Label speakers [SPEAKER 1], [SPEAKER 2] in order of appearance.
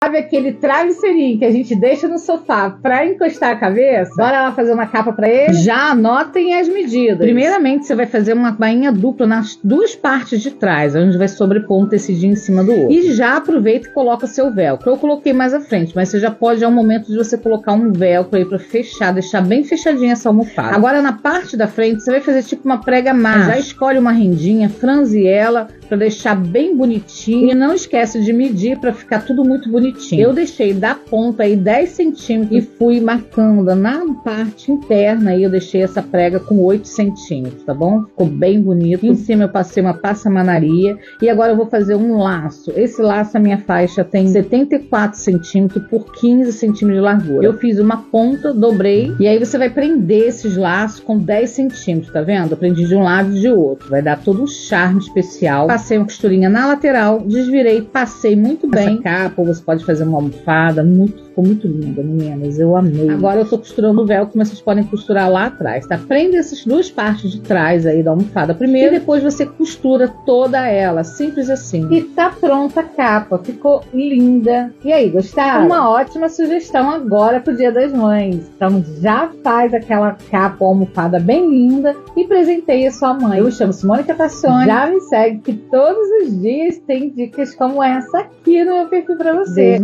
[SPEAKER 1] Sabe aquele travesseirinho que a gente deixa no sofá para encostar a cabeça? Bora lá fazer uma capa para ele? Já anotem as medidas. Primeiramente, você vai fazer uma bainha dupla nas duas partes de trás, onde vai sobrepor um tecidinho em cima do outro. E já aproveita e coloca seu velcro. Eu coloquei mais à frente, mas você já pode, é o momento de você colocar um velcro aí para fechar, deixar bem fechadinha essa almofada. Agora, na parte da frente, você vai fazer tipo uma prega mais. Já escolhe uma rendinha, franze ela para deixar bem bonitinho. E não esquece de medir para ficar tudo muito bonitinho. Eu deixei da ponta aí 10 centímetros e fui marcando na parte interna aí eu deixei essa prega com 8 centímetros, tá bom? Ficou bem bonito. Em cima eu passei uma passamanaria e agora eu vou fazer um laço. Esse laço, a minha faixa tem 74 centímetros por 15 centímetros de largura. Eu fiz uma ponta, dobrei e aí você vai prender esses laços com 10 centímetros, tá vendo? Eu prendi de um lado e de outro. Vai dar todo um charme especial. Passei uma costurinha na lateral, desvirei, passei muito bem. Essa capa, você pode fazer uma almofada, muito, ficou muito linda, meninas, eu amei. Agora eu tô costurando o véu que vocês podem costurar lá atrás, tá? Prende essas duas partes de trás aí da almofada primeiro e depois você costura toda ela, simples assim. E tá pronta a capa, ficou linda. E aí, gostaram? Uma ótima sugestão agora pro Dia das Mães. Então já faz aquela capa almofada bem linda e presenteie a sua mãe. Eu me chamo Simone Catacione, já me segue que todos os dias tem dicas como essa aqui no meu perfil pra você. Beijo.